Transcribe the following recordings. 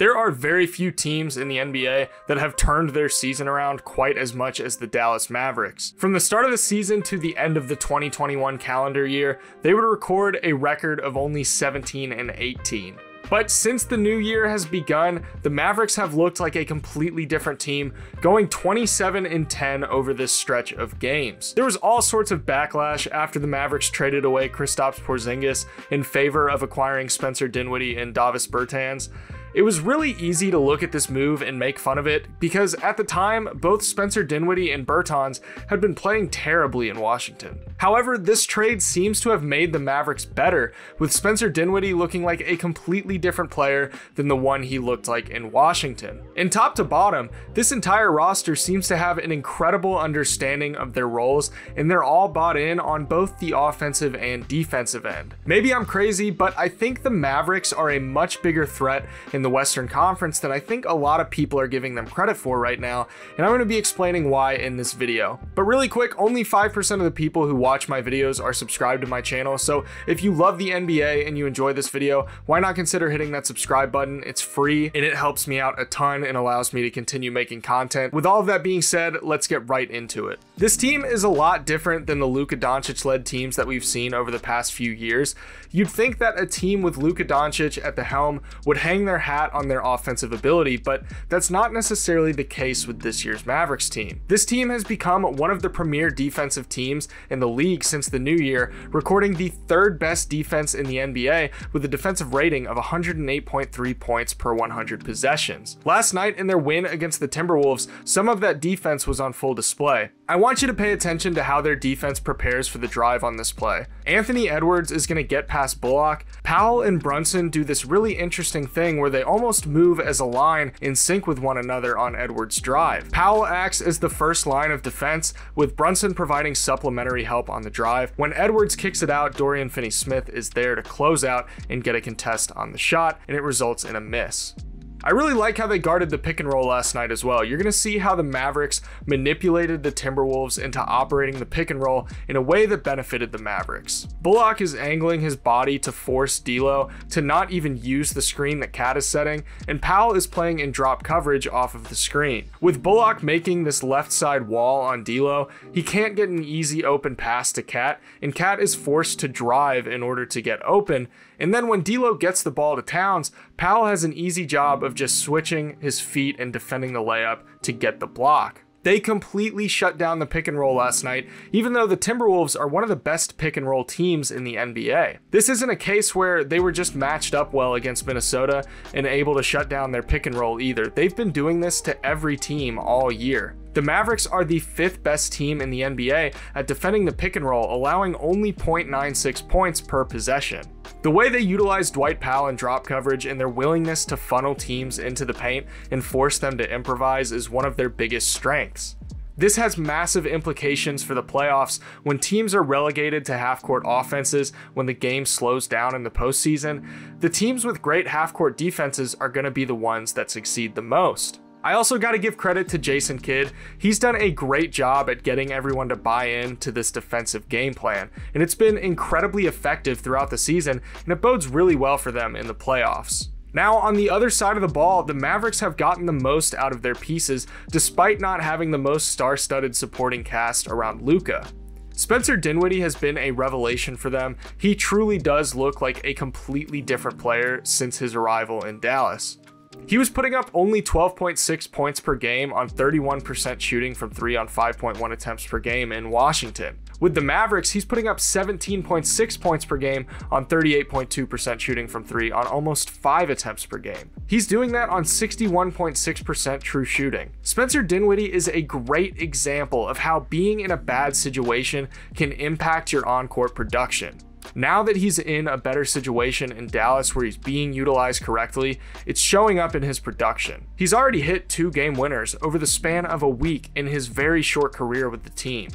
There are very few teams in the NBA that have turned their season around quite as much as the Dallas Mavericks. From the start of the season to the end of the 2021 calendar year, they would record a record of only 17 and 18. But since the new year has begun, the Mavericks have looked like a completely different team, going 27 and 10 over this stretch of games. There was all sorts of backlash after the Mavericks traded away Kristaps Porzingis in favor of acquiring Spencer Dinwiddie and Davis Bertans. It was really easy to look at this move and make fun of it because at the time, both Spencer Dinwiddie and Bertans had been playing terribly in Washington. However, this trade seems to have made the Mavericks better, with Spencer Dinwiddie looking like a completely different player than the one he looked like in Washington. In top to bottom, this entire roster seems to have an incredible understanding of their roles, and they're all bought in on both the offensive and defensive end. Maybe I'm crazy, but I think the Mavericks are a much bigger threat in in the Western Conference than I think a lot of people are giving them credit for right now, and I'm going to be explaining why in this video. But really quick, only 5% of the people who watch my videos are subscribed to my channel, so if you love the NBA and you enjoy this video, why not consider hitting that subscribe button? It's free, and it helps me out a ton and allows me to continue making content. With all of that being said, let's get right into it. This team is a lot different than the Luka Doncic led teams that we've seen over the past few years. You'd think that a team with Luka Doncic at the helm would hang their hat on their offensive ability, but that's not necessarily the case with this year's Mavericks team. This team has become one of the premier defensive teams in the league since the new year, recording the third best defense in the NBA with a defensive rating of 108.3 points per 100 possessions. Last night in their win against the Timberwolves, some of that defense was on full display. I want you to pay attention to how their defense prepares for the drive on this play. Anthony Edwards is going to get past Bullock. Powell and Brunson do this really interesting thing where they almost move as a line in sync with one another on Edwards' drive. Powell acts as the first line of defense, with Brunson providing supplementary help on the drive. When Edwards kicks it out, Dorian Finney-Smith is there to close out and get a contest on the shot, and it results in a miss. I really like how they guarded the pick and roll last night as well. You're going to see how the Mavericks manipulated the Timberwolves into operating the pick and roll in a way that benefited the Mavericks. Bullock is angling his body to force D'Lo to not even use the screen that Cat is setting, and Powell is playing in drop coverage off of the screen. With Bullock making this left side wall on D'Lo, he can't get an easy open pass to Cat, and Cat is forced to drive in order to get open, and then when D'Lo gets the ball to Towns, Powell has an easy job of just switching his feet and defending the layup to get the block. They completely shut down the pick and roll last night, even though the Timberwolves are one of the best pick and roll teams in the NBA. This isn't a case where they were just matched up well against Minnesota and able to shut down their pick and roll either. They've been doing this to every team all year. The Mavericks are the fifth best team in the NBA at defending the pick and roll, allowing only 0.96 points per possession. The way they utilize Dwight Powell and drop coverage and their willingness to funnel teams into the paint and force them to improvise is one of their biggest strengths. This has massive implications for the playoffs when teams are relegated to half court offenses when the game slows down in the postseason. The teams with great half court defenses are going to be the ones that succeed the most. I also got to give credit to Jason Kidd. He's done a great job at getting everyone to buy in to this defensive game plan, and it's been incredibly effective throughout the season, and it bodes really well for them in the playoffs. Now, on the other side of the ball, the Mavericks have gotten the most out of their pieces despite not having the most star studded supporting cast around Luka. Spencer Dinwiddie has been a revelation for them. He truly does look like a completely different player since his arrival in Dallas. He was putting up only 12.6 points per game on 31% shooting from 3 on 5.1 attempts per game in Washington. With the Mavericks, he's putting up 17.6 points per game on 38.2% shooting from 3 on almost 5 attempts per game. He's doing that on 61.6% true shooting. Spencer Dinwiddie is a great example of how being in a bad situation can impact your on-court production. Now that he's in a better situation in Dallas where he's being utilized correctly, it's showing up in his production. He's already hit two game winners over the span of a week in his very short career with the team.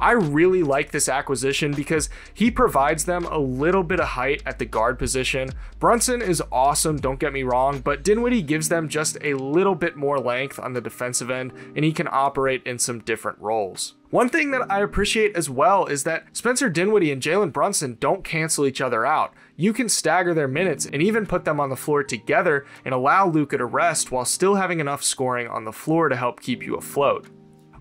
I really like this acquisition because he provides them a little bit of height at the guard position. Brunson is awesome, don't get me wrong, but Dinwiddie gives them just a little bit more length on the defensive end and he can operate in some different roles. One thing that I appreciate as well is that Spencer Dinwiddie and Jalen Brunson don't cancel each other out. You can stagger their minutes and even put them on the floor together and allow Luka to rest while still having enough scoring on the floor to help keep you afloat.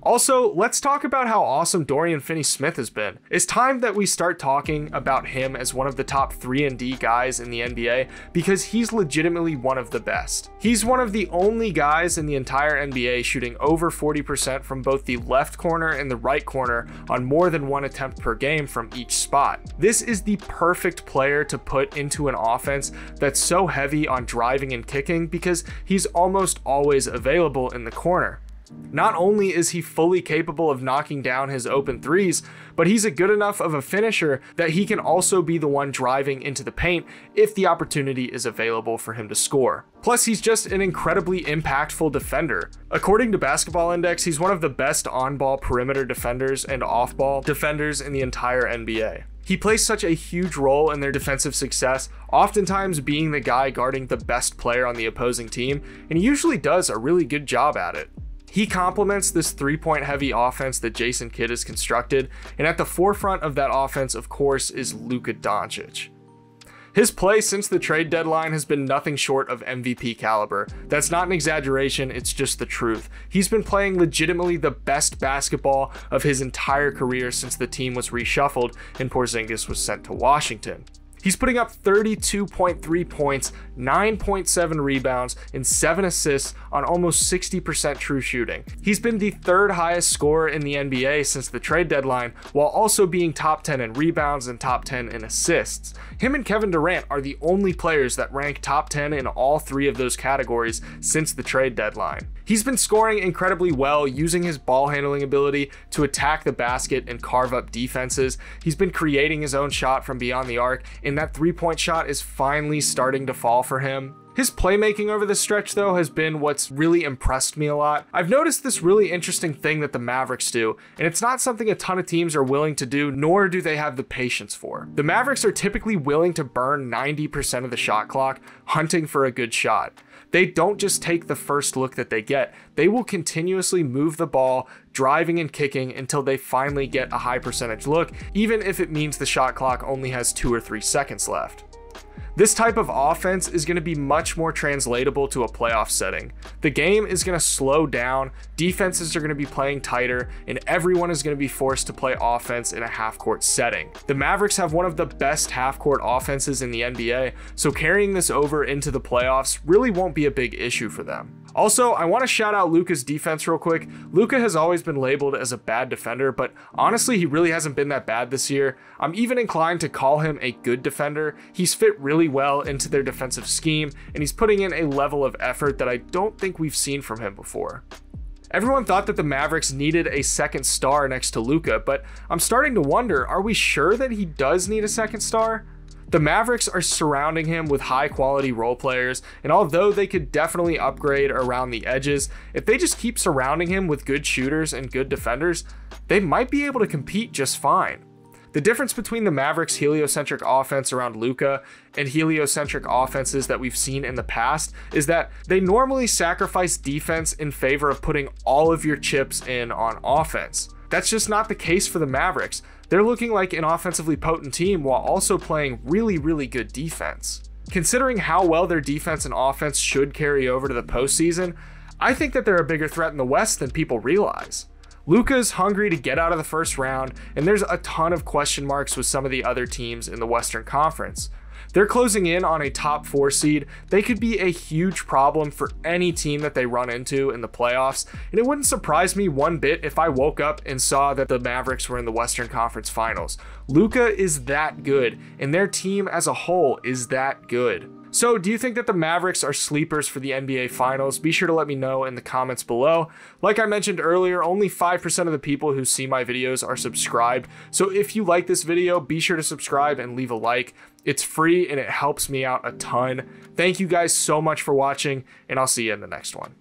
Also, let's talk about how awesome Dorian Finney-Smith has been. It's time that we start talking about him as one of the top 3 and D guys in the NBA because he's legitimately one of the best. He's one of the only guys in the entire NBA shooting over 40% from both the left corner and the right corner on more than one attempt per game from each spot. This is the perfect player to put into an offense that's so heavy on driving and kicking because he's almost always available in the corner. Not only is he fully capable of knocking down his open threes, but he's a good enough of a finisher that he can also be the one driving into the paint if the opportunity is available for him to score. Plus, he's just an incredibly impactful defender. According to Basketball Index, he's one of the best on ball perimeter defenders and off ball defenders in the entire NBA. He plays such a huge role in their defensive success, oftentimes being the guy guarding the best player on the opposing team, and he usually does a really good job at it. He complements this three point heavy offense that Jason Kidd has constructed, and at the forefront of that offense, of course, is Luka Doncic. His play since the trade deadline has been nothing short of MVP caliber. That's not an exaggeration, it's just the truth. He's been playing legitimately the best basketball of his entire career since the team was reshuffled and Porzingis was sent to Washington. He's putting up 32.3 points, 9.7 rebounds, and 7 assists on almost 60% true shooting. He's been the third highest scorer in the NBA since the trade deadline, while also being top 10 in rebounds and top 10 in assists. Him and Kevin Durant are the only players that rank top 10 in all three of those categories since the trade deadline. He's been scoring incredibly well, using his ball handling ability to attack the basket and carve up defenses. He's been creating his own shot from beyond the arc, and that three point shot is finally starting to fall for him. His playmaking over the stretch, though, has been what's really impressed me a lot. I've noticed this really interesting thing that the Mavericks do, and it's not something a ton of teams are willing to do, nor do they have the patience for. The Mavericks are typically willing to burn 90% of the shot clock hunting for a good shot. They don't just take the first look that they get, they will continuously move the ball, driving and kicking until they finally get a high percentage look, even if it means the shot clock only has two or three seconds left. This type of offense is going to be much more translatable to a playoff setting. The game is going to slow down, defenses are going to be playing tighter, and everyone is going to be forced to play offense in a half court setting. The Mavericks have one of the best half court offenses in the NBA, so carrying this over into the playoffs really won't be a big issue for them. Also, I want to shout out Luka's defense real quick. Luka has always been labeled as a bad defender, but honestly, he really hasn't been that bad this year. I'm even inclined to call him a good defender. He's fit really well into their defensive scheme, and he's putting in a level of effort that I don't think we've seen from him before. Everyone thought that the Mavericks needed a second star next to Luka, but I'm starting to wonder, are we sure that he does need a second star? The Mavericks are surrounding him with high quality role players, and although they could definitely upgrade around the edges, if they just keep surrounding him with good shooters and good defenders, they might be able to compete just fine. The difference between the Mavericks' heliocentric offense around Luka and heliocentric offenses that we've seen in the past is that they normally sacrifice defense in favor of putting all of your chips in on offense. That's just not the case for the Mavericks. They're looking like an offensively potent team while also playing really, really good defense. Considering how well their defense and offense should carry over to the postseason, I think that they're a bigger threat in the West than people realize. Luka's hungry to get out of the first round, and there's a ton of question marks with some of the other teams in the Western Conference. They're closing in on a top four seed. They could be a huge problem for any team that they run into in the playoffs. And it wouldn't surprise me one bit if I woke up and saw that the Mavericks were in the Western Conference Finals. Luka is that good, and their team as a whole is that good. So, do you think that the Mavericks are sleepers for the NBA Finals? Be sure to let me know in the comments below. Like I mentioned earlier, only 5% of the people who see my videos are subscribed. So, if you like this video, be sure to subscribe and leave a like. It's free and it helps me out a ton. Thank you guys so much for watching, and I'll see you in the next one.